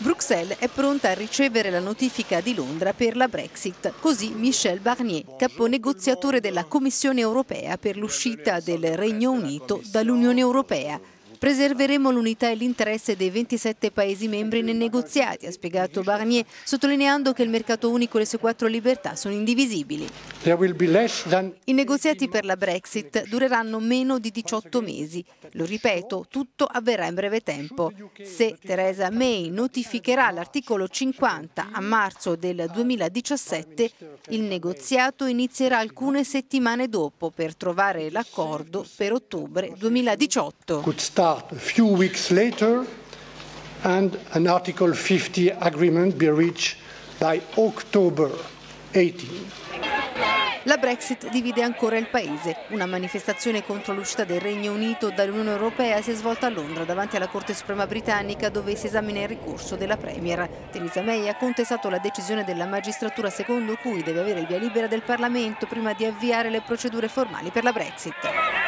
Bruxelles è pronta a ricevere la notifica di Londra per la Brexit, così Michel Barnier, capo negoziatore della Commissione europea per l'uscita del Regno Unito dall'Unione Europea. Preserveremo l'unità e l'interesse dei 27 Paesi membri nei negoziati, ha spiegato Barnier, sottolineando che il mercato unico e le sue quattro libertà sono indivisibili. I negoziati per la Brexit dureranno meno di 18 mesi. Lo ripeto, tutto avverrà in breve tempo. Se Theresa May notificherà l'articolo 50 a marzo del 2017, il negoziato inizierà alcune settimane dopo per trovare l'accordo per ottobre 2018 start a few weeks later and an Article 50 agreement be reached by October 18. La Brexit divide ancora il paese. Una manifestazione contro l'uscita del Regno Unito dall'Unione Europea si è svolta a Londra davanti alla Corte Suprema britannica dove si esamina il ricorso della Premier. Theresa May ha contestato la decisione della magistratura secondo cui deve avere il via libera del Parlamento prima di avviare le procedure formali per la Brexit.